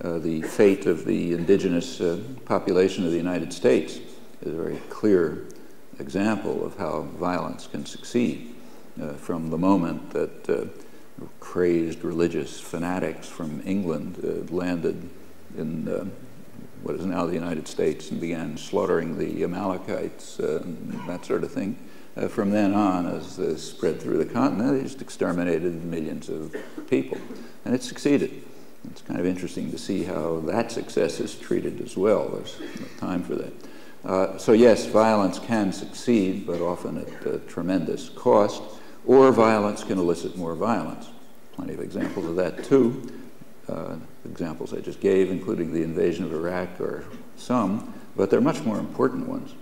uh, the fate of the indigenous uh, population of the United States is a very clear example of how violence can succeed uh, from the moment that uh, crazed religious fanatics from England uh, landed in what is now the United States and began slaughtering the Amalekites and that sort of thing. from then on, as this spread through the continent, they just exterminated millions of people. And it succeeded. It's kind of interesting to see how that success is treated as well. There's no time for that. Uh, so yes, violence can succeed, but often at tremendous cost, or violence can elicit more violence. Plenty of examples of that too. Uh, examples I just gave, including the invasion of Iraq, are some, but they're much more important ones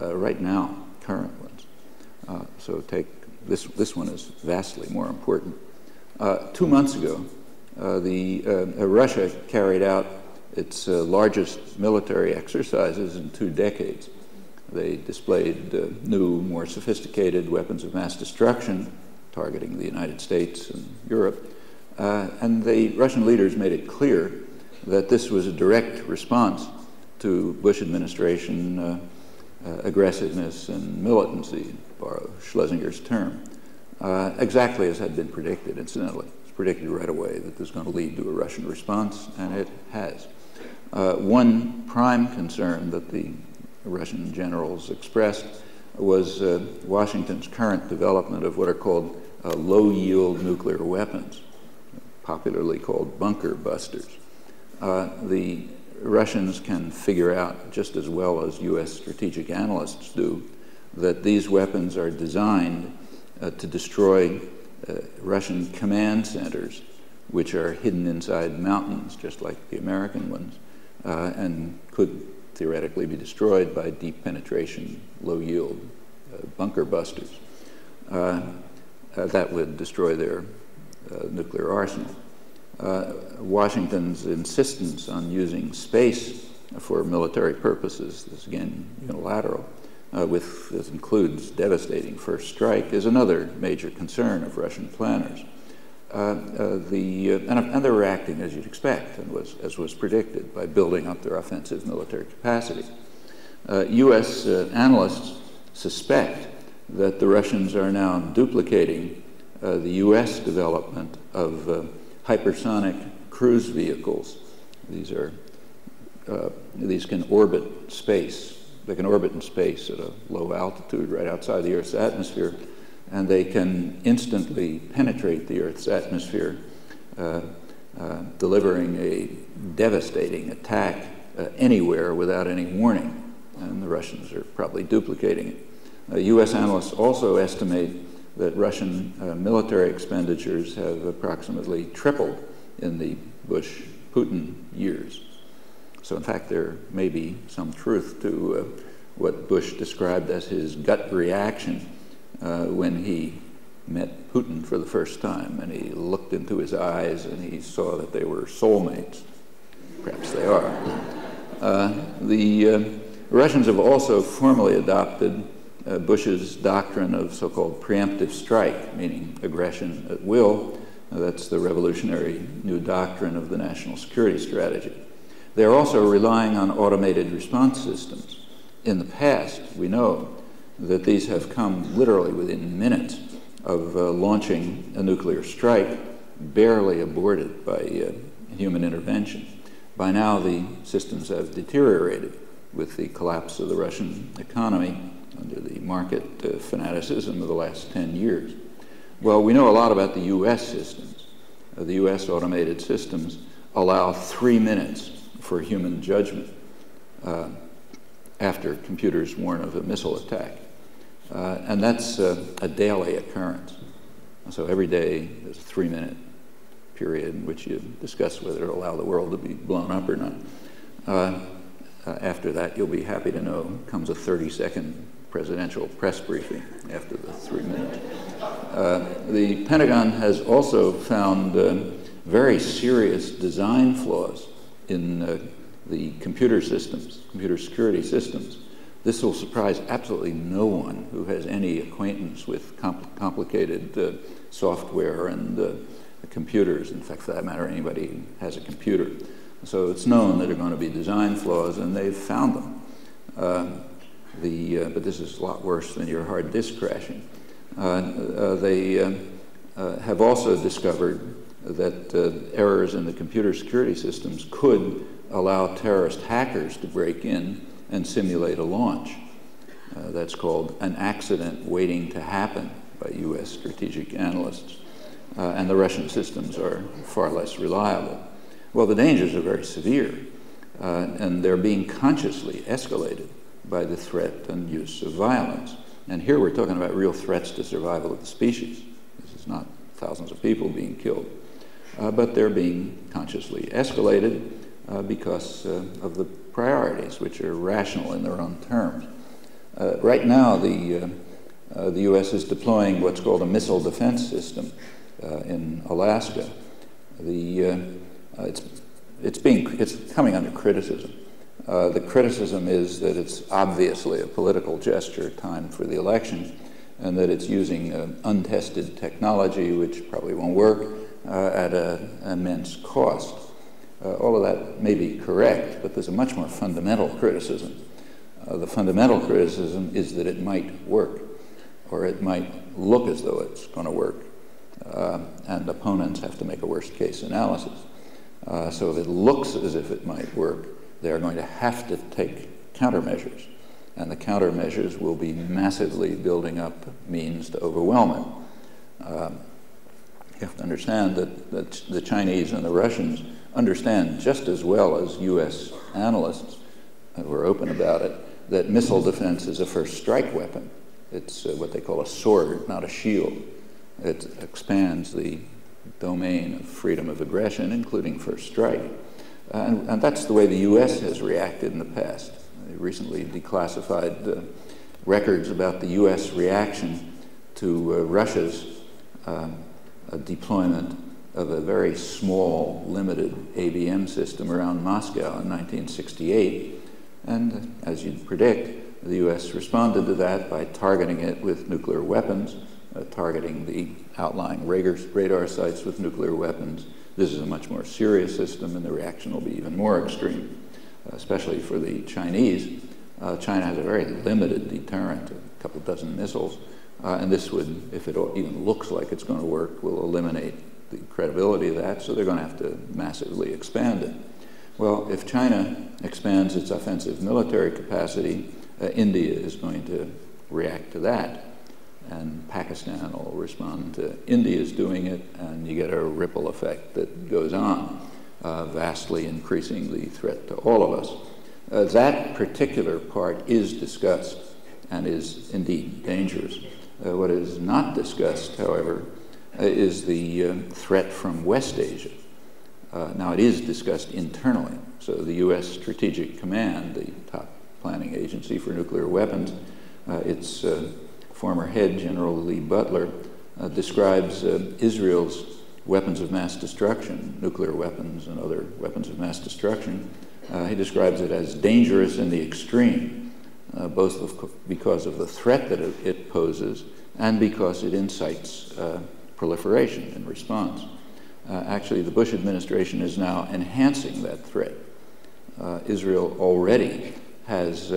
uh, right now, current ones. Uh, so take this, this one is vastly more important. Uh, two months ago, the, uh, Russia carried out its uh, largest military exercises in two decades. They displayed uh, new, more sophisticated weapons of mass destruction targeting the United States and Europe. Uh, and the Russian leaders made it clear that this was a direct response to Bush administration uh, aggressiveness and militancy, borrow Schlesinger's term, exactly as had been predicted, incidentally predicted right away that this is going to lead to a Russian response, and it has. Uh, one prime concern that the Russian generals expressed was uh, Washington's current development of what are called uh, low yield nuclear weapons, popularly called bunker busters. Uh, the Russians can figure out just as well as U.S. strategic analysts do that these weapons are designed uh, to destroy Russian command centers, which are hidden inside mountains, just like the American ones, uh, and could theoretically be destroyed by deep penetration, low yield uh, bunker busters. Uh, uh, that would destroy their nuclear arsenal. Washington's insistence on using space for military purposes, this again unilateral, uh, with, this includes devastating first strike, is another major concern of Russian planners. Uh, uh, the, uh, and, and, they were acting as you'd expect, and was, as was predicted, by building up their offensive military capacity. U.S. Uh, uh, analysts suspect that the Russians are now duplicating the U.S. development of hypersonic cruise vehicles. These are these can orbit space they can orbit in space at a low altitude right outside the Earth's atmosphere, and they can instantly penetrate the Earth's atmosphere, uh, uh, delivering a devastating attack uh, anywhere without any warning. And the Russians are probably duplicating it. U.S. Uh, analysts also estimate that Russian uh, military expenditures have approximately tripled in the Bush Putin years. So, in fact, there may be some truth to uh, what Bush described as his gut reaction uh, when he met Putin for the first time and he looked into his eyes and he saw that they were soulmates. Perhaps they are. Uh, the uh, Russians have also formally adopted uh, Bush's doctrine of so called preemptive strike, meaning aggression at will. that's the revolutionary new doctrine of the national security strategy. They're also relying on automated response systems. In the past, we know that these have come literally within minutes of uh, launching a nuclear strike, barely aborted by uh, human intervention. By now, the systems have deteriorated with the collapse of the Russian economy under the market uh, fanaticism of the last 10 years. Well, we know a lot about the U.S. systems. Uh, the U.S. automated systems allow three minutes for human judgment uh, after computers warn of a missile attack. Uh, and that's uh, a daily occurrence. So every day there's a three minute period in which you discuss whether to allow the world to be blown up or not. Uh, uh, after that, you'll be happy to know comes a 30 second presidential press briefing after the three minutes. Uh, the Pentagon has also found very serious design flaws in uh, the computer systems, computer security systems. This will surprise absolutely no one who has any acquaintance with compl complicated uh, software and uh, computers. In fact, for that matter, anybody who has a computer. So it's known that there are going to be design flaws, and they've found them. Uh, the, uh, but this is a lot worse than your hard disk crashing. Uh, uh, they have also discovered that errors in the computer security systems could allow terrorist hackers to break in and simulate a launch. that's called an accident waiting to happen by U.S. strategic analysts. and the Russian systems are far less reliable. Well, the dangers are very severe, uh, and they're being consciously escalated by the threat and use of violence. And here we're talking about real threats to survival of the species. This is not thousands of people being killed, uh, but they're being consciously escalated uh, because uh, of the priorities, which are rational in their own terms. Uh, right now, the, uh, the U.S. is deploying what's called a missile defense system in Alaska. The uh, it's, it's, being, it's coming under criticism. Uh, the criticism is that it's obviously a political gesture timed for the election and that it's using uh, untested technology, which probably won't work, uh, at an immense cost. Uh, all of that may be correct, but there's a much more fundamental criticism. Uh, the fundamental criticism is that it might work, or it might look as though it's going to work, and opponents have to make a worst case analysis. Uh, so if it looks as if it might work, they're going to have to take countermeasures. And the countermeasures will be massively building up means to overwhelm it. You have to understand that, that the Chinese and the Russians understand just as well as U.S. analysts who are open about it that missile defense is a first strike weapon. It's uh, what they call a sword, not a shield. It expands the domain of freedom of aggression, including first strike. And, and, that's the way the U.S. has reacted in the past. They recently declassified uh, records about the U.S. reaction to uh, Russia's uh, deployment of a very small, limited ABM system around Moscow in 1968. And as you'd predict, the U.S. responded to that by targeting it with nuclear weapons uh, targeting the outlying radar sites with nuclear weapons. This is a much more serious system, and the reaction will be even more extreme, especially for the Chinese. Uh, China has a very limited deterrent, a couple dozen missiles, uh, and this would, if it even looks like it's going to work, will eliminate the credibility of that, so they're going to have to massively expand it. Well, if China expands its offensive military capacity, uh, India is going to react to that and Pakistan will respond to India's doing it, and you get a ripple effect that goes on, uh, vastly increasing the threat to all of us. Uh, that particular part is discussed and is indeed dangerous. Uh, what is not discussed, however, uh, is the uh, threat from West Asia. Uh, now, it is discussed internally. So, the U.S. Strategic Command, the top planning agency for nuclear weapons, it's former head, General Lee Butler, uh, describes uh, Israel's weapons of mass destruction, nuclear weapons and other weapons of mass destruction. Uh, he describes it as dangerous in the extreme, uh, both of, because of the threat that it poses and because it incites uh, proliferation in response. Uh, actually, the Bush administration is now enhancing that threat. Israel already has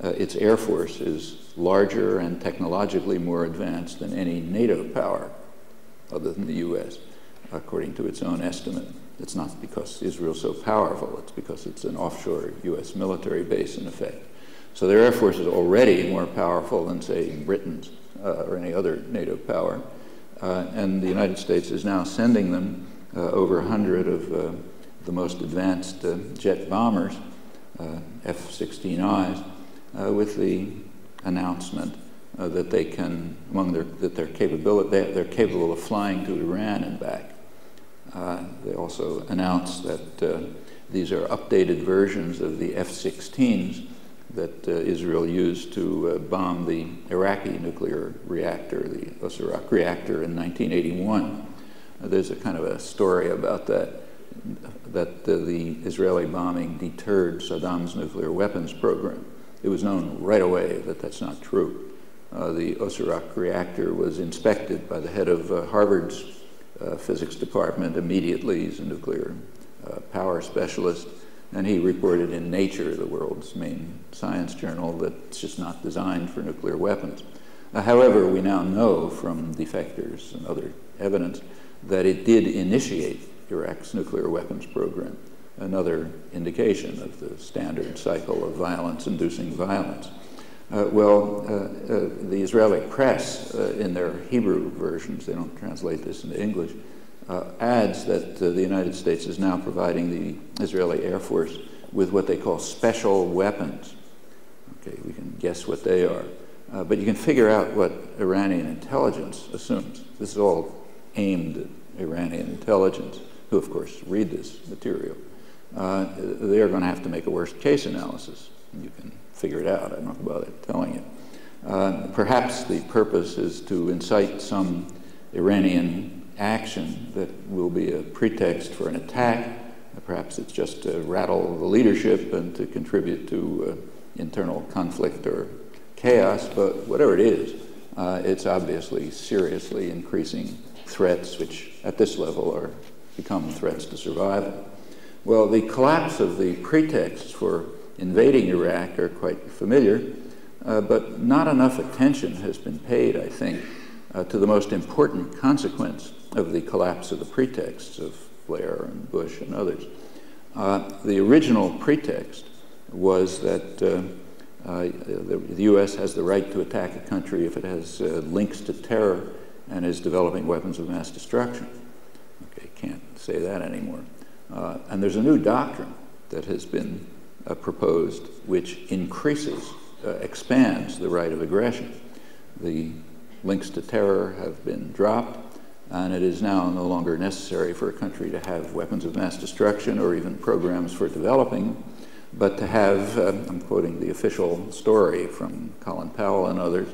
its air force is larger and technologically more advanced than any NATO power other than the US, according to its own estimate. It's not because Israel's so powerful, it's because it's an offshore US military base in effect. So their air force is already more powerful than, say, Britain's uh, or any other NATO power. Uh, and the United States is now sending them uh, over 100 of uh, the most advanced uh, jet bombers, uh, F 16Is, with the announcement that they can, among their, that they're, capability, they, they're capable of flying to Iran and back. They also announced that these are updated versions of the F-16s that uh, Israel used to uh, bomb the Iraqi nuclear reactor, the Osirak reactor in 1981. Uh, there's a kind of a story about that, that the Israeli bombing deterred Saddam's nuclear weapons program it was known right away that that's not true. Uh, the Osirak reactor was inspected by the head of uh, Harvard's uh, physics department immediately. He's a nuclear uh, power specialist, and he reported in Nature, the world's main science journal, that it's just not designed for nuclear weapons. Uh, however, we now know from defectors and other evidence that it did initiate Iraq's nuclear weapons program, another indication of the standard cycle of violence inducing violence. Uh, well, uh, uh, the Israeli press, uh, in their Hebrew versions, they don't translate this into English, uh, adds that uh, the United States is now providing the Israeli Air Force with what they call special weapons. Okay, we can guess what they are. but you can figure out what Iranian intelligence assumes. This is all aimed at Iranian intelligence, who, of course, read this material. they are going to have to make a worst case analysis. You can figure it out. I don't it telling you. Uh, perhaps the purpose is to incite some Iranian action that will be a pretext for an attack. Perhaps it's just to rattle the leadership and to contribute to uh, internal conflict or chaos, but whatever it is, uh, it's obviously seriously increasing threats, which at this level are become threats to survival. Well, the collapse of the pretexts for invading Iraq are quite familiar, uh, but not enough attention has been paid, I think, uh, to the most important consequence of the collapse of the pretexts of Blair and Bush and others. Uh, the original pretext was that uh, uh, the, the, U.S. has the right to attack a country if it has uh, links to terror and is developing weapons of mass destruction. Okay, can't say that anymore. and there's a new doctrine that has been uh, proposed, which increases, uh, expands the right of aggression. The links to terror have been dropped, and it is now no longer necessary for a country to have weapons of mass destruction or even programs for developing, but to have, uh, I'm quoting the official story from Colin Powell and others,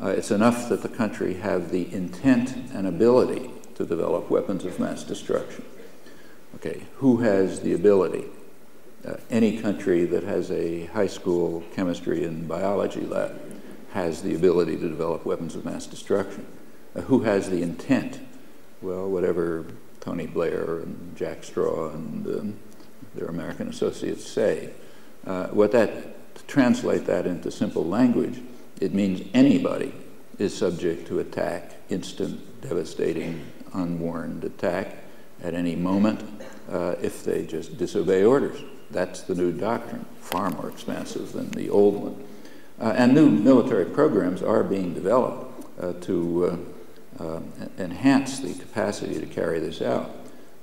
uh, it's enough that the country have the intent and ability to develop weapons of mass destruction. Okay, who has the ability? uh, any country that has a high school chemistry and biology lab has the ability to develop weapons of mass destruction. Uh, who has the intent? Well, whatever Tony Blair and Jack Straw and um, their American associates say. Uh, what that, to translate that into simple language, it means anybody is subject to attack, instant, devastating, unwarned attack at any moment uh, if they just disobey orders. That's the new doctrine, far more expansive than the old one. Uh, and new military programs are being developed uh, to uh, enhance the capacity to carry this out.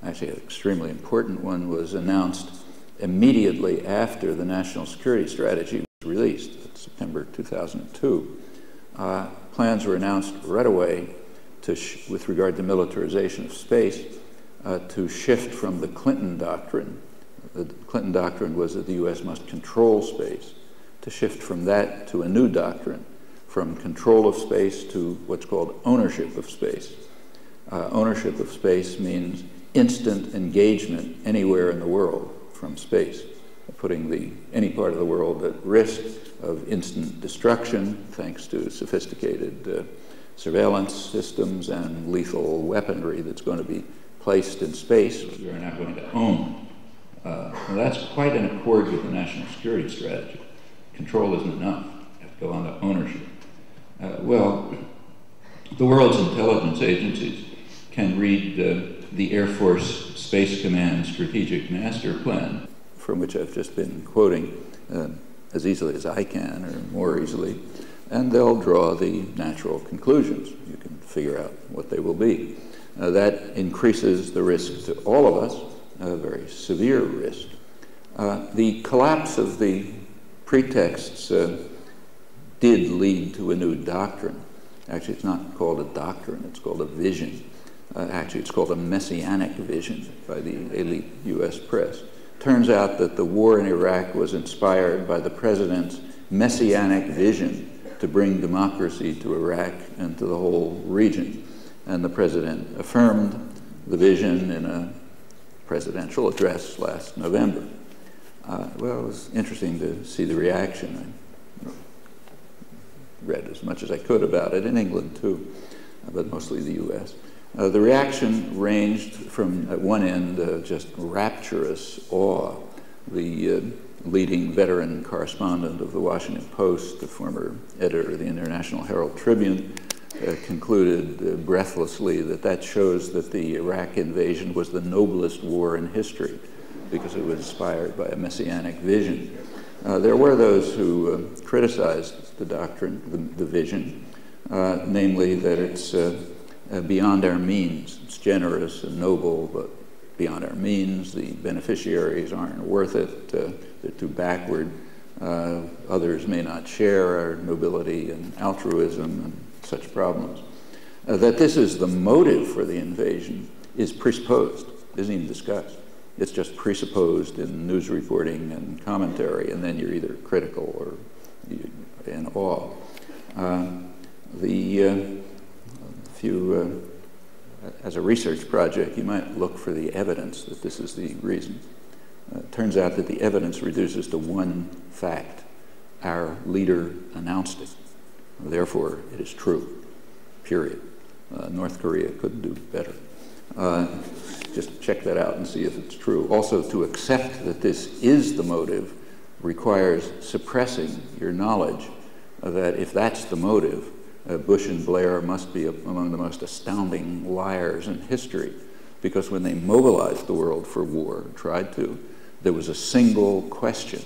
Actually, an extremely important one was announced immediately after the National Security Strategy was released, in September 2002. Uh, plans were announced right away to with regard to militarization of space uh, to shift from the Clinton doctrine the Clinton doctrine was that the U.S. must control space, to shift from that to a new doctrine, from control of space to what's called ownership of space. Uh, ownership of space means instant engagement anywhere in the world from space, putting the, any part of the world at risk of instant destruction thanks to sophisticated uh, surveillance systems and lethal weaponry that's going to be placed in space. We are now going to own uh, that's quite in accord with the national security strategy. Control isn't enough. You have to go on to ownership. Uh, well, the world's intelligence agencies can read the Air Force Space Command Strategic Master Plan, from which I've just been quoting uh, as easily as I can, or more easily, and they'll draw the natural conclusions. You can figure out what they will be. Uh, that increases the risk to all of us a very severe risk. Uh, the collapse of the pretexts uh, did lead to a new doctrine. Actually, it's not called a doctrine, it's called a vision. Uh, actually, it's called a messianic vision by the elite U.S. press. Turns out that the war in Iraq was inspired by the president's messianic vision to bring democracy to Iraq and to the whole region. And the president affirmed the vision in a presidential address last November. Uh, well, it was interesting to see the reaction. Read as much as I could about it in England too, but mostly the U.S. Uh, the reaction ranged from, at one end, uh, just rapturous awe. The uh, leading veteran correspondent of the Washington Post, the former editor of the International Herald Tribune, uh, concluded uh, breathlessly that that shows that the Iraq invasion was the noblest war in history because it was inspired by a messianic vision. Uh, there were those who criticized the doctrine, the, the vision, uh, namely that it's uh, beyond our means. It's generous and noble, but beyond our means. The beneficiaries aren't worth it. they're too backward. others may not share our nobility and altruism and such problems. Uh, that this is the motive for the invasion is presupposed, isn't even discussed. It's just presupposed in news reporting and commentary, and then you're either critical or in awe. Uh, the, uh, you, uh, as a research project, you might look for the evidence that this is the reason. Uh, it turns out that the evidence reduces to one fact. Our leader announced it. Therefore, it is true, period. Uh, North Korea couldn't do better. Uh, just check that out and see if it's true. Also, to accept that this is the motive requires suppressing your knowledge that if that's the motive, uh, Bush and Blair must be among the most astounding liars in history. Because when they mobilized the world for war, tried to, there was a single question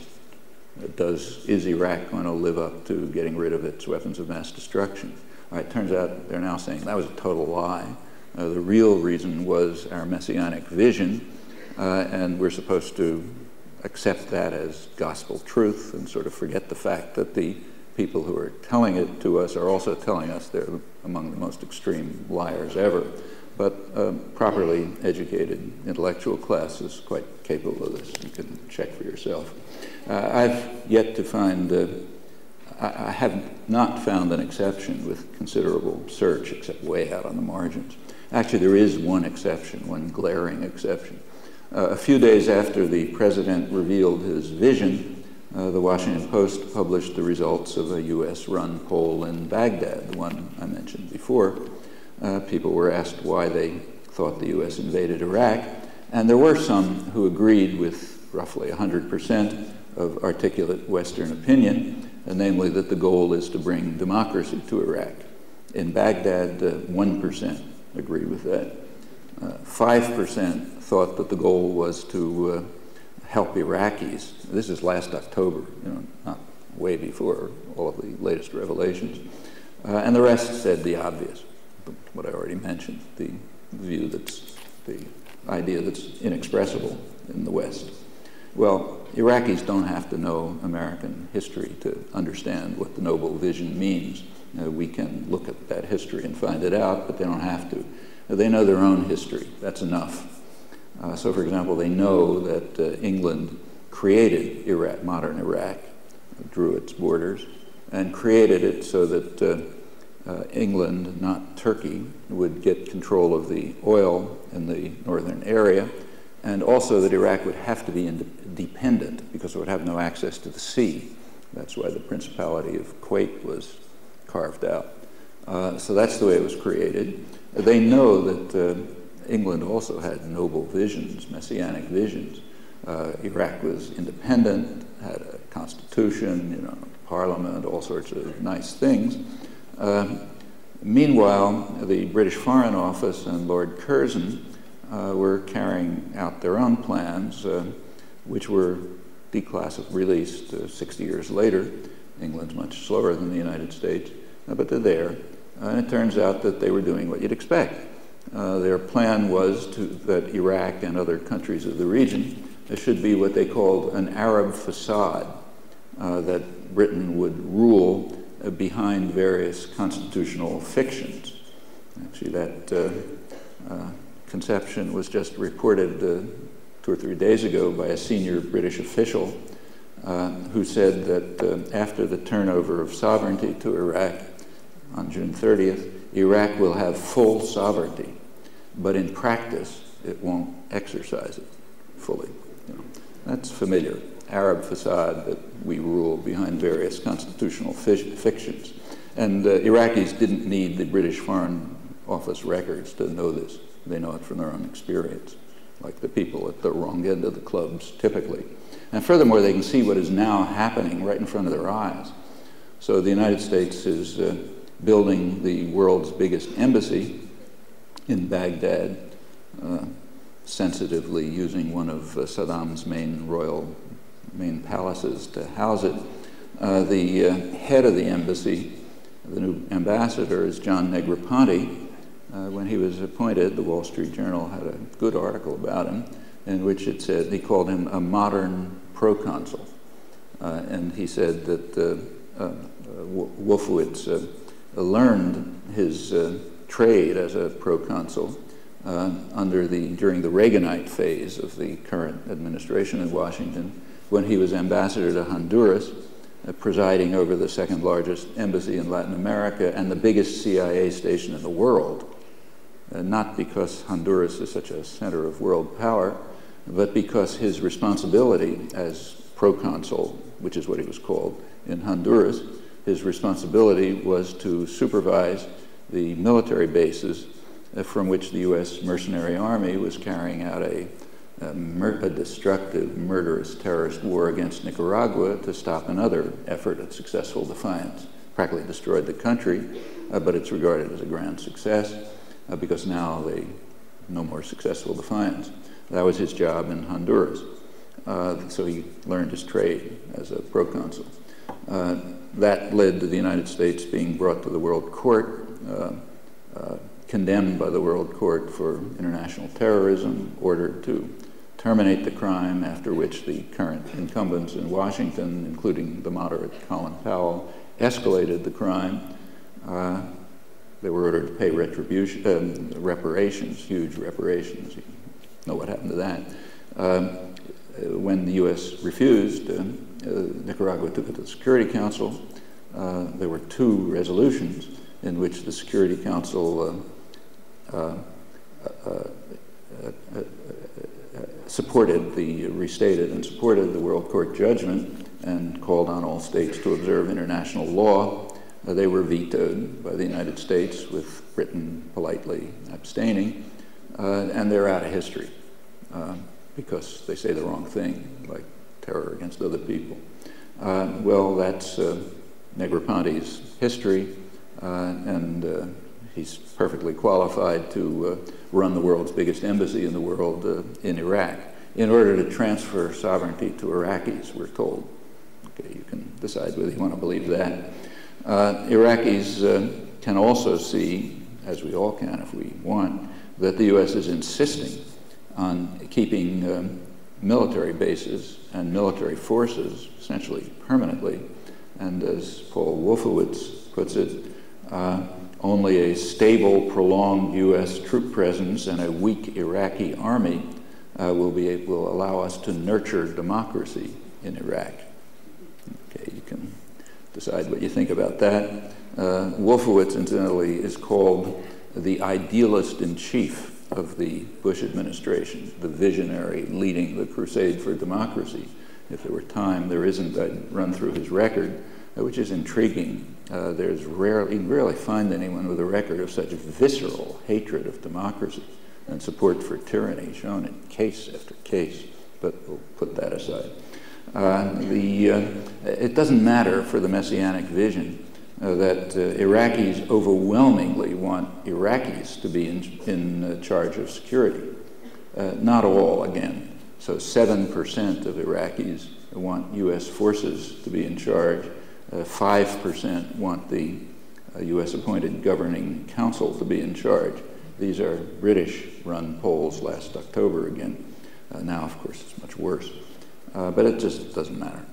does, is Iraq going to live up to getting rid of its weapons of mass destruction? it turns out they're now saying that was a total lie. Uh, the real reason was our messianic vision, uh, and we're supposed to accept that as gospel truth and sort of forget the fact that the people who are telling it to us are also telling us they're among the most extreme liars ever. But um, properly educated intellectual class is quite capable of this. You can check for yourself. Uh, I've yet to find, uh, I, I have not found an exception with considerable search, except way out on the margins. Actually, there is one exception, one glaring exception. Uh, a few days after the president revealed his vision, uh, the Washington Post published the results of a U.S. run poll in Baghdad, the one I mentioned before. Uh, people were asked why they thought the U.S. invaded Iraq, and there were some who agreed with roughly 100% of articulate Western opinion, uh, namely that the goal is to bring democracy to Iraq. In Baghdad, 1% uh, agreed with that. 5% uh, thought that the goal was to uh, help Iraqis. This is last October, you know, not way before all of the latest revelations. and the rest said the obvious what I already mentioned, the view that's the idea that's inexpressible in the West. Well, Iraqis don't have to know American history to understand what the noble vision means. Uh, we can look at that history and find it out, but they don't have to. Uh, they know their own history. That's enough. Uh, so, for example, they know that uh, England created Iraq, modern Iraq, drew its borders, and created it so that uh, uh, England, not Turkey, would get control of the oil in the northern area, and also that Iraq would have to be independent because it would have no access to the sea. That's why the Principality of Kuwait was carved out. Uh, so that's the way it was created. They know that uh, England also had noble visions, messianic visions. Uh, Iraq was independent, had a constitution, you know, parliament, all sorts of nice things. Uh, meanwhile, the British Foreign Office and Lord Curzon uh, were carrying out their own plans, uh, which were declassified, released uh, 60 years later. England's much slower than the United States, uh, but they're there. and it turns out that they were doing what you'd expect. Their plan was to, that Iraq and other countries of the region should be what they called an Arab facade, that Britain would rule uh, behind various constitutional fictions. Actually, that uh, uh, conception was just reported two or three days ago by a senior British official uh, who said that uh, after the turnover of sovereignty to Iraq on June 30th, Iraq will have full sovereignty, but in practice, it won't exercise it fully. You know, that's familiar. Arab facade that we rule behind various constitutional fictions. And uh, Iraqis didn't need the British Foreign office records to know this. They know it from their own experience, like the people at the wrong end of the clubs typically. And furthermore, they can see what is now happening right in front of their eyes. So the United States is uh, building the world's biggest embassy in Baghdad, uh, sensitively using one of uh, Saddam's main royal main palaces to house it. Uh, the uh, head of the embassy, the new ambassador, is John Negroponte. Uh, when he was appointed, the Wall Street Journal had a good article about him in which it said he called him a modern proconsul. Uh, and he said that Wolfowitz learned his trade as a proconsul uh, under the, during the Reaganite phase of the current administration in Washington, when he was ambassador to Honduras, uh, presiding over the second largest embassy in Latin America and the biggest CIA station in the world. Uh, not because Honduras is such a center of world power, but because his responsibility as proconsul, which is what he was called in Honduras, his responsibility was to supervise the military bases uh, from which the U.S. mercenary army was carrying out a, a, a, destructive, murderous terrorist war against Nicaragua to stop another effort at successful defiance. Practically destroyed the country, uh, but it's regarded as a grand success uh, because now they no more successful defiance. That was his job in Honduras. Uh, so he learned his trade as a proconsul. Uh, that led to the United States being brought to the World Court condemned by the World Court for International Terrorism, ordered to terminate the crime, after which the current incumbents in Washington, including the moderate Colin Powell, escalated the crime. Uh, they were ordered to pay retribution, uh, reparations, huge reparations. You know what happened to that. Um, when the U.S. refused, uh, uh, Nicaragua took it to the Security Council. there were two resolutions in which the Security Council uh, uh, uh, supported the, restated and supported the World Court judgment and called on all states to observe international law. they were vetoed by the United States, with Britain politely abstaining, and they're out of history because they say the wrong thing, like terror against other people. Uh, well, that's uh, Negroponte's history. Uh, and uh, he's perfectly qualified to uh, run the world's biggest embassy in the world in Iraq in order to transfer sovereignty to Iraqis, we're told. Okay, you can decide whether you want to believe that. Iraqis can also see, as we all can if we want, that the U.S. is insisting on keeping military bases and military forces essentially permanently. And as Paul Wolfowitz puts it, uh, only a stable, prolonged U.S. troop presence and a weak Iraqi army uh, will, be, will allow us to nurture democracy in Iraq. Okay, you can decide what you think about that. Uh, Wolfowitz, incidentally, is called the idealist in chief of the Bush administration, the visionary leading the crusade for democracy. If there were time, there isn't. I'd run through his record, which is intriguing. Uh, there's rarely, you rarely find anyone with a record of such visceral hatred of democracy and support for tyranny shown in case after case, but we'll put that aside. Uh, the, uh, it doesn't matter for the messianic vision uh, that uh, Iraqis overwhelmingly want Iraqis to be in, in uh, charge of security. not all, again. So 7% of Iraqis want U.S. forces to be in charge. 5% uh, want the U.S. Uh, appointed governing council to be in charge. These are British run polls last October again. Uh, now, of course, it's much worse. but it just doesn't matter.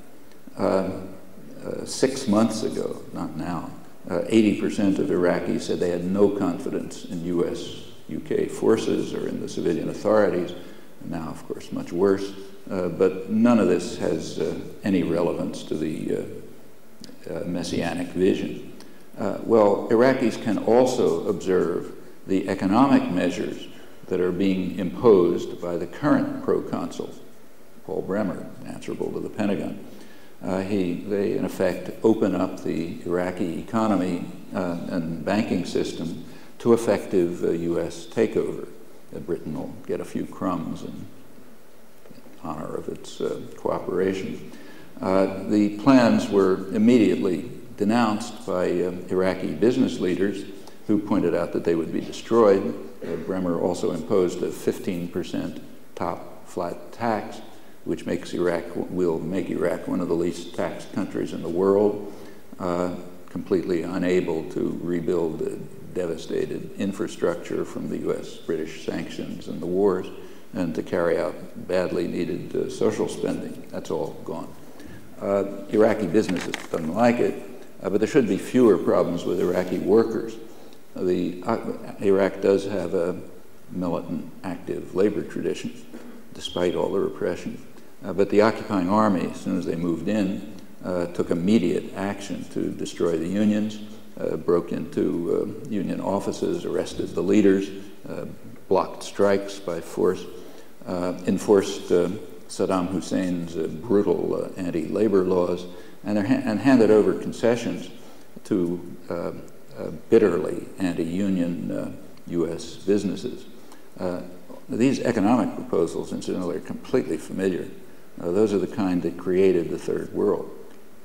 six months ago, not now, 80% of Iraqis said they had no confidence in U.S. UK forces or in the civilian authorities. Now, of course, much worse. Uh, but none of this has uh, any relevance to the uh, uh, messianic vision. Uh, well, Iraqis can also observe the economic measures that are being imposed by the current proconsul, Paul Bremer, answerable to the Pentagon. Uh, he, they, in effect, open up the Iraqi economy uh, and banking system to effective U.S. takeover. Britain will get a few crumbs in honor of its cooperation. The plans were immediately denounced by Iraqi business leaders who pointed out that they would be destroyed. Uh, Bremer also imposed a 15% top flat tax, which makes Iraq will make Iraq one of the least taxed countries in the world, uh, completely unable to rebuild the devastated infrastructure from the U.S. British sanctions and the wars, and to carry out badly needed uh, social spending. That's all gone. Uh, Iraqi businesses don't like it, uh, but there should be fewer problems with Iraqi workers the, uh, Iraq does have a militant, active labor tradition, despite all the repression. Uh, but the occupying army, as soon as they moved in, uh, took immediate action to destroy the unions, uh, broke into union offices, arrested the leaders, blocked strikes by force, enforced Saddam Hussein's brutal anti-labor laws, and, and, handed over concessions to uh, bitterly anti-union U.S. Uh, businesses. Uh, these economic proposals, incidentally, are completely familiar. those are the kind that created the Third World.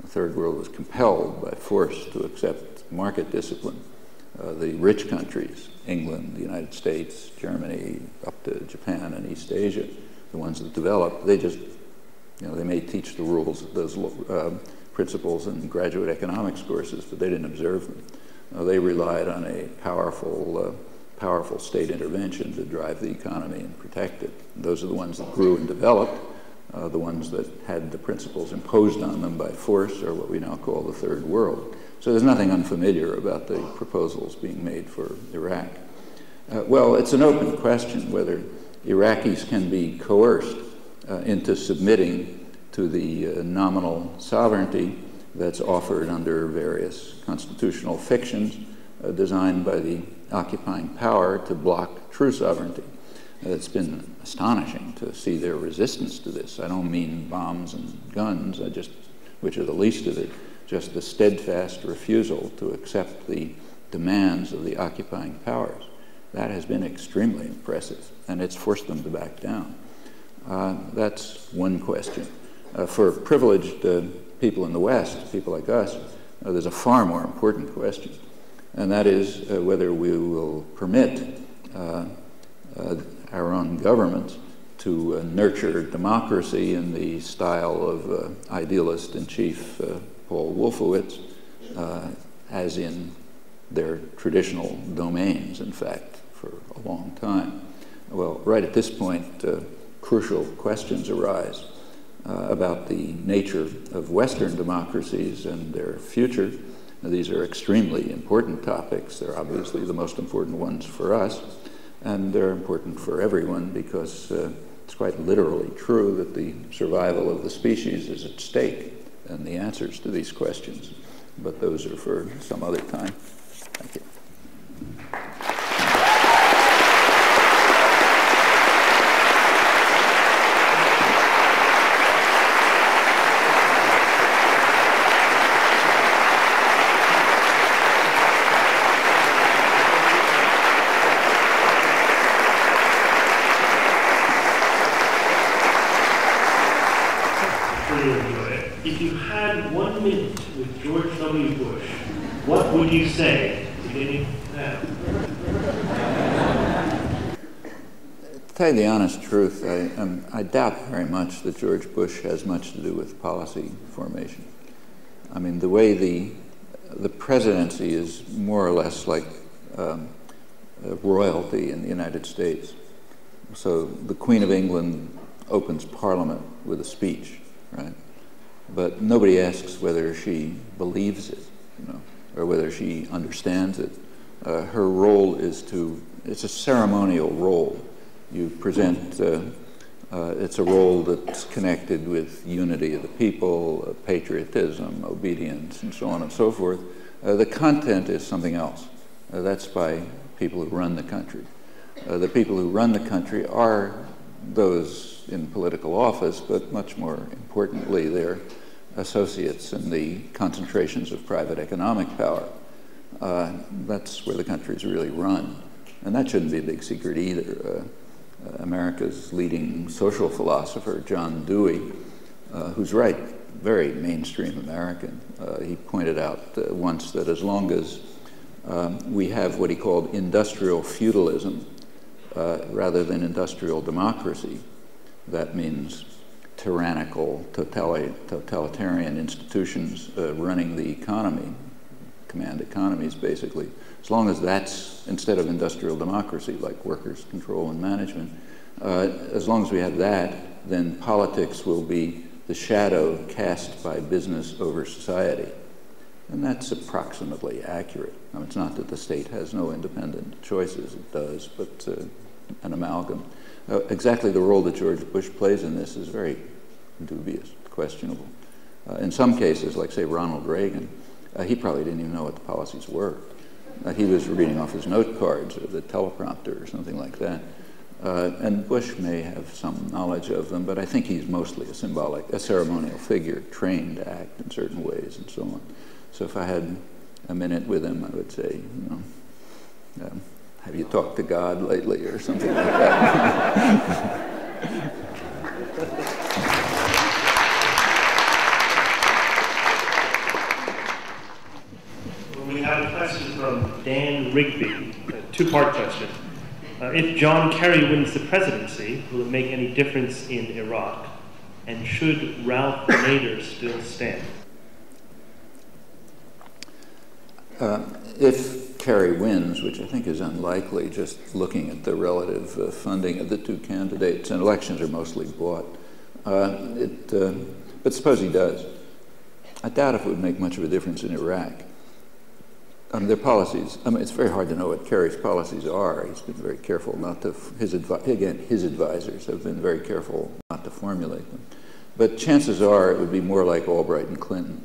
The Third World was compelled by force to accept market discipline. Uh, the rich countries, England, the United States, Germany, up to Japan and East Asia, the ones that developed, they just, you know, they may teach the rules, those uh, principles in graduate economics courses, but they didn't observe them. Uh, they relied on a powerful, uh, powerful state intervention to drive the economy and protect it. And those are the ones that grew and developed. Uh, the ones that had the principles imposed on them by force are what we now call the third world. So there's nothing unfamiliar about the proposals being made for Iraq. Uh, well, it's an open question whether Iraqis can be coerced uh, into submitting to the uh, nominal sovereignty that's offered under various constitutional fictions uh, designed by the occupying power to block true sovereignty. Uh, it's been astonishing to see their resistance to this. I don't mean bombs and guns, I just, which are the least of it, just the steadfast refusal to accept the demands of the occupying powers. That has been extremely impressive, and it's forced them to back down. Uh, that's one question. Uh, for privileged uh, people in the West, people like us, uh, there's a far more important question, and that is uh, whether we will permit uh, our own government to nurture democracy in the style of idealist in chief Paul Wolfowitz, as in their traditional domains, in fact, for a long time. Well, right at this point, crucial questions arise uh, about the nature of Western democracies and their future. Now, these are extremely important topics. They're obviously the most important ones for us, and they're important for everyone because uh, it's quite literally true that the survival of the species is at stake, and the answers to these questions. But those are for some other time. Thank you. You say? To tell you the honest truth, I, um, I doubt very much that George Bush has much to do with policy formation. I mean, the way the, the presidency is more or less like um, royalty in the United States. So the Queen of England opens Parliament with a speech, right? But nobody asks whether she believes it, you know or whether she understands it. Uh, her role is to, it's a ceremonial role. You present, uh, uh, it's a role that's connected with unity of the people, uh, patriotism, obedience, and so on and so forth. Uh, the content is something else. Uh, that's by people who run the country. the people who run the country are those in political office, but much more importantly, they're associates in the concentrations of private economic power. Uh, that's where the country's really run. And that shouldn't be a big secret either. Uh, America's leading social philosopher, John Dewey, uh, who's right, very mainstream American, uh, he pointed out uh, once that as long as um, we have what he called industrial feudalism uh, rather than industrial democracy, that means tyrannical, totalitarian institutions uh, running the economy, command economies basically, as long as that's instead of industrial democracy like workers' control and management, uh, as long as we have that, then politics will be the shadow cast by business over society. And that's approximately accurate. It's not that the state has no independent choices, it does, but uh, an amalgam. Uh, exactly the role that George Bush plays in this is very dubious, questionable. Uh, in some cases, like say Ronald Reagan, uh, he probably didn't even know what the policies were. Uh, he was reading off his note cards or the teleprompter or something like that. Uh, and Bush may have some knowledge of them, but I think he's mostly a symbolic, a ceremonial figure, trained to act in certain ways and so on. So if I had a minute with him, I would say, you know, um, have you talked to God lately or something like that? we have a question from Dan Rigby, a two-part question. Uh, if John Kerry wins the presidency, will it make any difference in Iraq? And should Ralph Nader still stand? Uh, if Kerry wins, which I think is unlikely, just looking at the relative uh, funding of the two candidates, and elections are mostly bought, uh, it, uh, but suppose he does. I doubt if it would make much of a difference in Iraq. I mean, their policies, I mean, it's very hard to know what Kerry's policies are. He's been very careful not to, his again, his advisors have been very careful not to formulate them. But chances are it would be more like Albright and Clinton.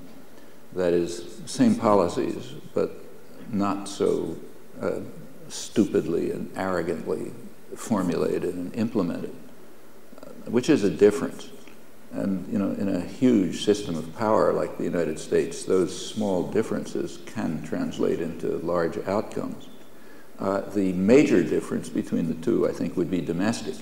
That is, same policies, but not so uh, stupidly and arrogantly formulated and implemented, uh, which is a difference. And you know, in a huge system of power like the United States, those small differences can translate into large outcomes. Uh, the major difference between the two, I think, would be domestic.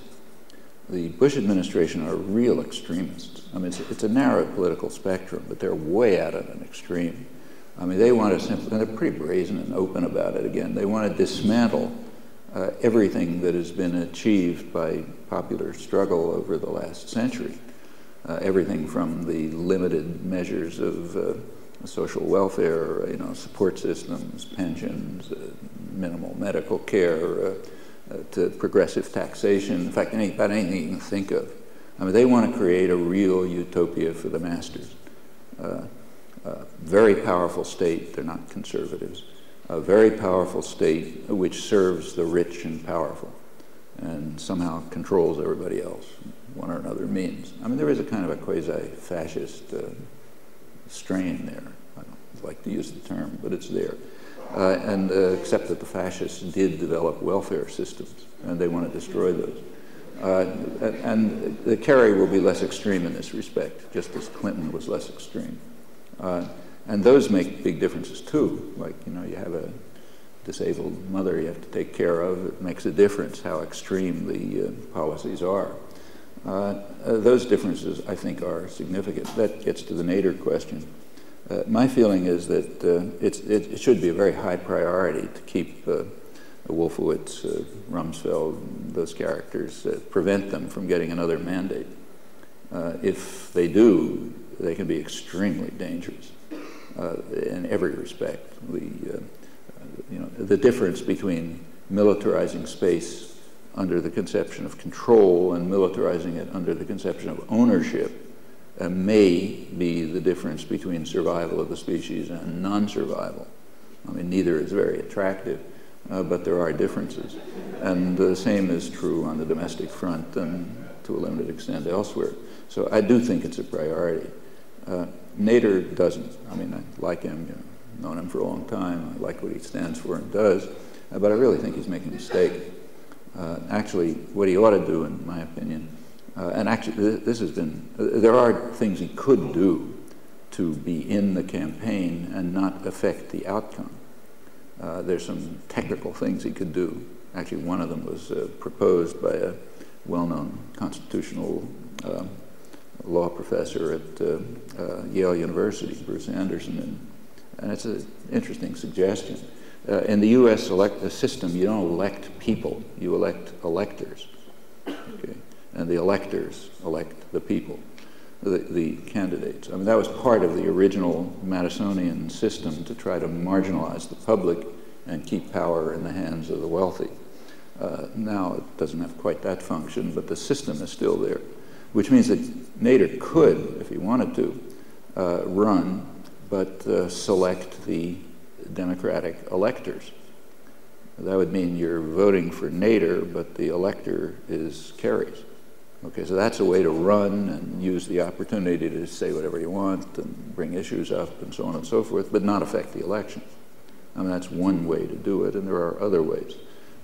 The Bush administration are real extremists. I mean, it's, it's a narrow political spectrum, but they're way out at an extreme. I mean, they want to simply, and they're pretty brazen and open about it again, they want to dismantle uh, everything that has been achieved by popular struggle over the last century uh, everything from the limited measures of uh, social welfare, you know, support systems, pensions, uh, minimal medical care, uh, uh, to progressive taxation. In fact, any, about anything you can think of. I mean, they want to create a real utopia for the masters. Very powerful state, they're not conservatives. A very powerful state which serves the rich and powerful and somehow controls everybody else one or another means. I mean, there is a kind of a quasi-fascist uh, strain there. I don't like to use the term, but it's there. Uh, and uh, except that the fascists did develop welfare systems, and they want to destroy those. Uh, and the Kerry will be less extreme in this respect, just as Clinton was less extreme. Uh, and those make big differences too. Like, you know, you have a disabled mother you have to take care of. It makes a difference how extreme the uh, policies are. Uh, uh, those differences, I think, are significant. That gets to the Nader question. Uh, my feeling is that uh, it, it, should be a very high priority to keep Wolfowitz, Rumsfeld, those characters, prevent them from getting another mandate. if they do, they can be extremely dangerous in every respect. The, you know, the difference between militarizing space under the conception of control and militarizing it under the conception of ownership uh, may be the difference between survival of the species and non-survival. I mean, neither is very attractive, uh, but there are differences. And the same is true on the domestic front and to a limited extent elsewhere. So I do think it's a priority. Uh, Nader doesn't. I mean, I like him, you know, known him for a long time. I like what he stands for and does, uh, but I really think he's making a mistake uh, actually what he ought to do, in my opinion. Uh, and actually, this has been, uh, there are things he could do to be in the campaign and not affect the outcome. Uh, there's some technical things he could do. Actually, one of them was proposed by a well-known constitutional uh, law professor at uh, uh, Yale University, Bruce Ackerman, and, and it's an interesting suggestion. Uh, in the U.S. elect system, you don't elect people; you elect electors, okay? and the electors elect the people, the, the candidates. I mean, that was part of the original Madisonian system to try to marginalize the public and keep power in the hands of the wealthy. Uh, now it doesn't have quite that function, but the system is still there which means that Nader could, if he wanted to, uh, run, but uh, select the Democratic electors. That would mean you're voting for Nader, but the elector is Kerry's. Okay, so that's a way to run and use the opportunity to say whatever you want and bring issues up and so on and so forth, but not affect the election. I mean, that's one way to do it, and there are other ways.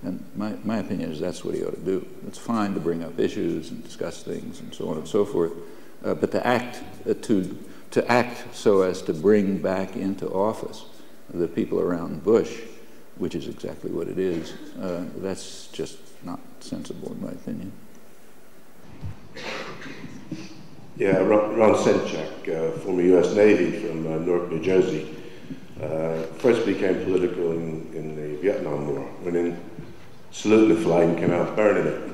And my, my opinion is that's what he ought to do. It's fine to bring up issues and discuss things and so on and so forth, uh, but to act uh, to to act so as to bring back into office the people around Bush, which is exactly what it is, uh, that's just not sensible in my opinion. Yeah, Ron Senchak, uh, former U.S. Navy from uh, Newark, New Jersey, uh, first became political in, in the Vietnam War, when in saluting the and came out burning it.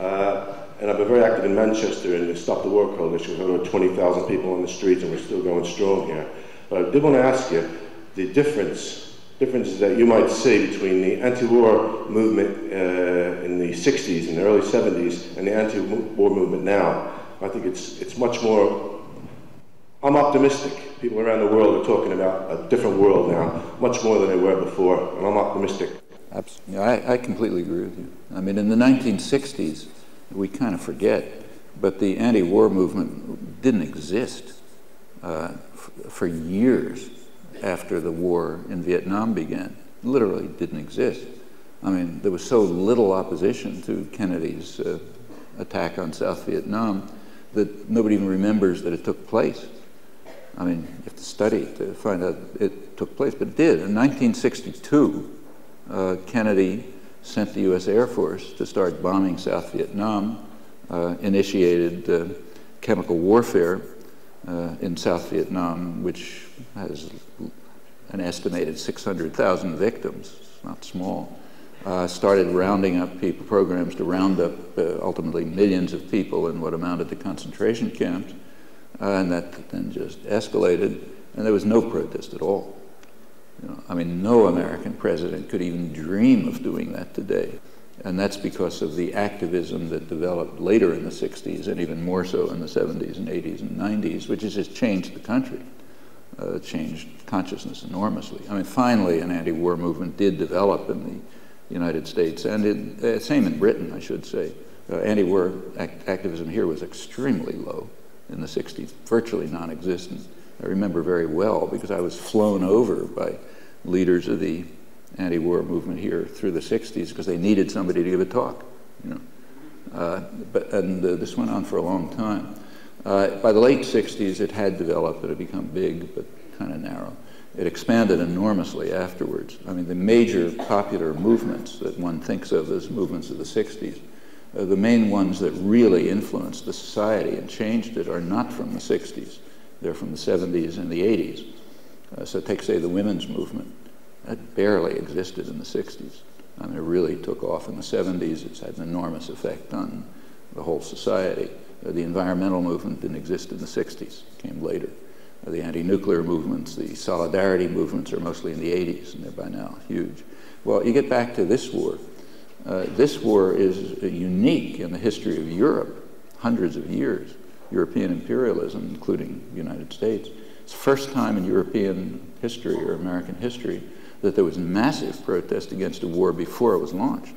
Uh, and I've been very active in Manchester in the Stop the War Coalition. We've over 20,000 people on the streets and we're still going strong here. But I did want to ask you the difference, differences that you might see between the anti-war movement uh, in the 60s and the early 70s and the anti-war movement now. I think it's, it's much more, I'm optimistic. People around the world are talking about a different world now, much more than they were before, and I'm optimistic. Absolutely. I, I completely agree with you. I mean, in the 1960s, we kind of forget, but the anti-war movement didn't exist uh, for years after the war in Vietnam began. Literally didn't exist. I mean, there was so little opposition to Kennedy's uh, attack on South Vietnam that nobody even remembers that it took place. I mean, you have to study to find out it took place, but it did. In 1962, uh, Kennedy sent the U.S. Air Force to start bombing South Vietnam, uh, initiated uh, chemical warfare uh, in South Vietnam, which has an estimated 600,000 victims, it's not small. Uh, started rounding up people, programs to round up uh, ultimately millions of people in what amounted to concentration camps, and that then just escalated, and there was no protest at all. You know, I mean, no American president could even dream of doing that today. And that's because of the activism that developed later in the 60s and even more so in the 70s and 80s and 90s, which has just changed the country, uh, changed consciousness enormously. I mean, finally, an anti war movement did develop in the United States, and in, uh, same in Britain, I should say. Uh, anti war act activism here was extremely low in the 60s, virtually non existent. I remember very well because I was flown over by leaders of the anti-war movement here through the 60s because they needed somebody to give a talk, you know. Uh, but, and uh, this went on for a long time. Uh, by the late 60s, it had developed, it had become big, but kind of narrow. It expanded enormously afterwards. I mean, the major popular movements that one thinks of as movements of the 60s, uh, the main ones that really influenced the society and changed it are not from the 60s. They're from the 70s and the 80s. Uh, so take, say, the women's movement. That barely existed in the 60s. I mean, it really took off in the 70s. It's had an enormous effect on the whole society. Uh, the environmental movement didn't exist in the 60s, it came later. Uh, the anti-nuclear movements, the solidarity movements are mostly in the 80s, and they're by now huge. Well, you get back to this war. Uh, this war is unique in the history of Europe, hundreds of years. European imperialism, including the United States. It's the first time in European history or American history that there was massive protest against a war before it was launched.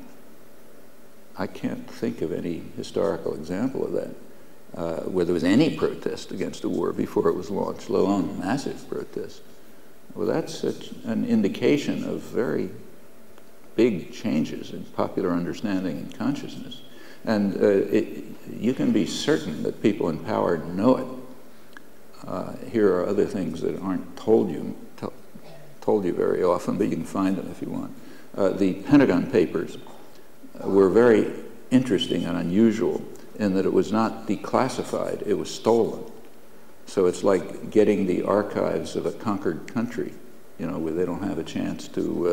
I can't think of any historical example of that, uh, where there was any protest against a war before it was launched, let alone massive protest. Well, that's a, an indication of very big changes in popular understanding and consciousness. And uh, it, you can be certain that people in power know it. Uh, here are other things that aren't told you told you very often, but you can find them if you want. Uh, the Pentagon Papers uh, were very interesting and unusual in that it was not declassified, it was stolen. So it's like getting the archives of a conquered country, you know, where they don't have a chance to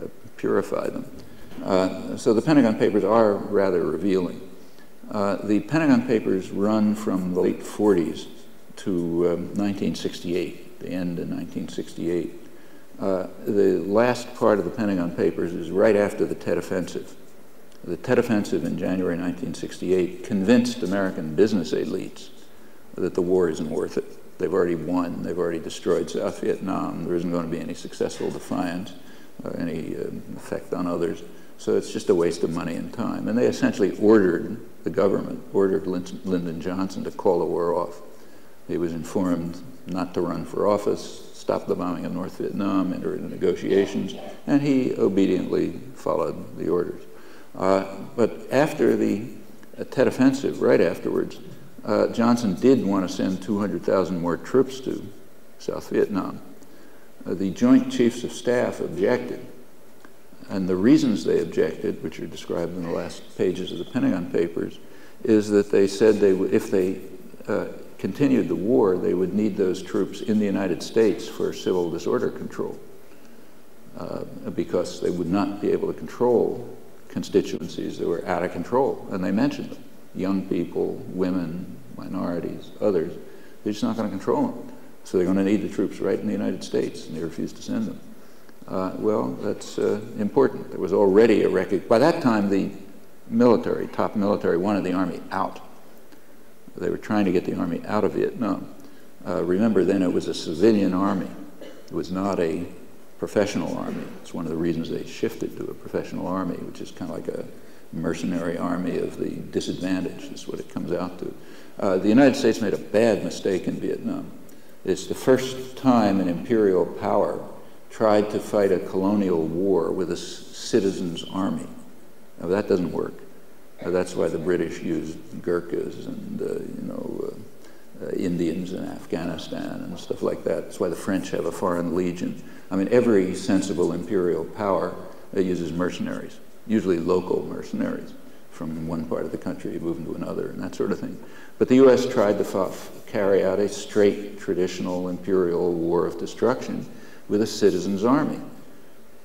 uh, purify them. Uh, so the Pentagon Papers are rather revealing. Uh, the Pentagon Papers run from the late 40s to um, 1968, the end of 1968. Uh, the last part of the Pentagon Papers is right after the Tet Offensive. The Tet Offensive in January 1968 convinced American business elites that the war isn't worth it. They've already won. They've already destroyed South Vietnam. There isn't going to be any successful defiance or any uh, effect on others. So it's just a waste of money and time. And they essentially ordered the government, ordered Lyndon Johnson to call the war off. He was informed not to run for office, stop the bombing of North Vietnam, enter into negotiations, and he obediently followed the orders. Uh, but after the Tet Offensive, right afterwards, uh, Johnson did want to send 200,000 more troops to South Vietnam. Uh, the Joint Chiefs of Staff objected. And the reasons they objected, which are described in the last pages of the Pentagon Papers, is that they said they if they uh, continued the war, they would need those troops in the United States for civil disorder control uh, because they would not be able to control constituencies that were out of control. And they mentioned them young people, women, minorities, others. They're just not going to control them. So they're going to need the troops right in the United States, and they refused to send them. Uh, well, that's uh, important. There was already a record. By that time, the military, top military, wanted the Army out. They were trying to get the Army out of Vietnam. Uh, remember, then it was a civilian army. It was not a professional army. It's one of the reasons they shifted to a professional army, which is kind of like a mercenary army of the disadvantaged, is what it comes out to. Uh, the United States made a bad mistake in Vietnam. It's the first time an imperial power tried to fight a colonial war with a citizen's army. Now, that doesn't work. Uh, that's why the British used Gurkhas and, uh, you know, uh, uh, Indians in Afghanistan and stuff like that. That's why the French have a foreign legion. I mean, every sensible imperial power uses mercenaries, usually local mercenaries from one part of the country, moving to another, and that sort of thing. But the U.S. tried to carry out a straight traditional imperial war of destruction with a citizen's army.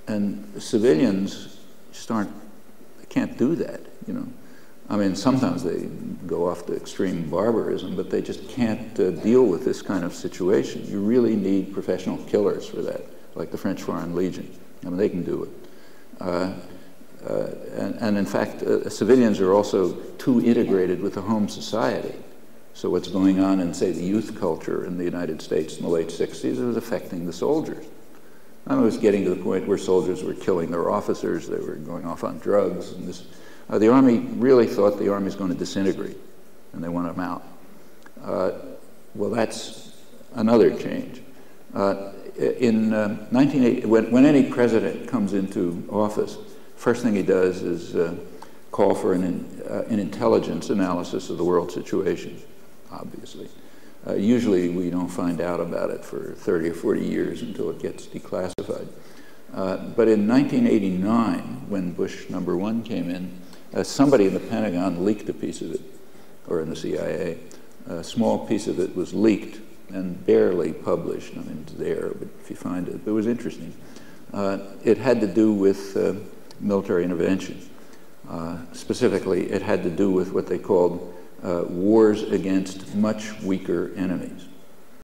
And civilians just aren't, they can't do that, you know. I mean, sometimes they go off to extreme barbarism, but they just can't uh, deal with this kind of situation. You really need professional killers for that, like the French Foreign Legion. I mean, they can do it. Uh, uh, and, and, in fact, uh, civilians are also too integrated with the home society. So what's going on in, say, the youth culture in the United States in the late 60s, it was affecting the soldiers. And it was getting to the point where soldiers were killing their officers, they were going off on drugs. And this, uh, the Army really thought the Army was going to disintegrate, and they wanted them out. Uh, well, that's another change. Uh, in 1980, uh, when, when, any president comes into office, first thing he does is uh, call for an, uh, an intelligence analysis of the world situation obviously. Uh, usually we don't find out about it for 30 or 40 years until it gets declassified. Uh, but in 1989, when Bush number one came in, uh, somebody in the Pentagon leaked a piece of it, or in the CIA. A small piece of it was leaked and barely published. I mean, it's there, but if you find it, it was interesting. Uh, it had to do with uh, military intervention. Uh, specifically, it had to do with what they called uh, wars against much weaker enemies.